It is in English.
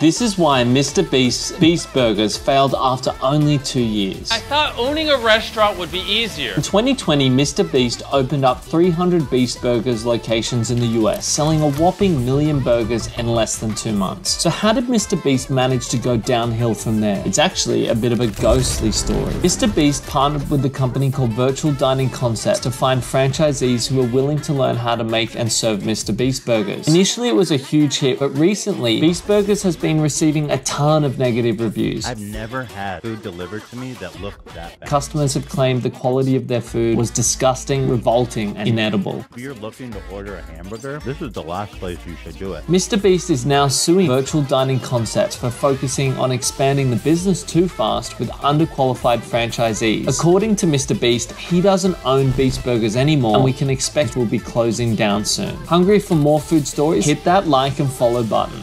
This is why Mr. Beast's Beast Burgers failed after only two years. I thought owning a restaurant would be easier. In 2020, Mr. Beast opened up 300 Beast Burgers locations in the US, selling a whopping million burgers in less than two months. So how did Mr. Beast manage to go downhill from there? It's actually a bit of a ghostly story. Mr. Beast partnered with a company called Virtual Dining Concepts to find franchisees who were willing to learn how to make and serve Mr. Beast burgers. Initially, it was a huge hit, but recently, Beast Burgers has been receiving a ton of negative reviews. I've never had food delivered to me that looked that bad. Customers have claimed the quality of their food was disgusting, revolting, and inedible. If you're looking to order a hamburger, this is the last place you should do it. Mr. Beast is now suing Virtual Dining Concepts for focusing on expanding the business too fast with underqualified franchisees. According to Mr. Beast, he doesn't own Beast Burgers anymore, and we can expect we'll be closing down soon. Hungry for more food stories? Hit that like and follow button.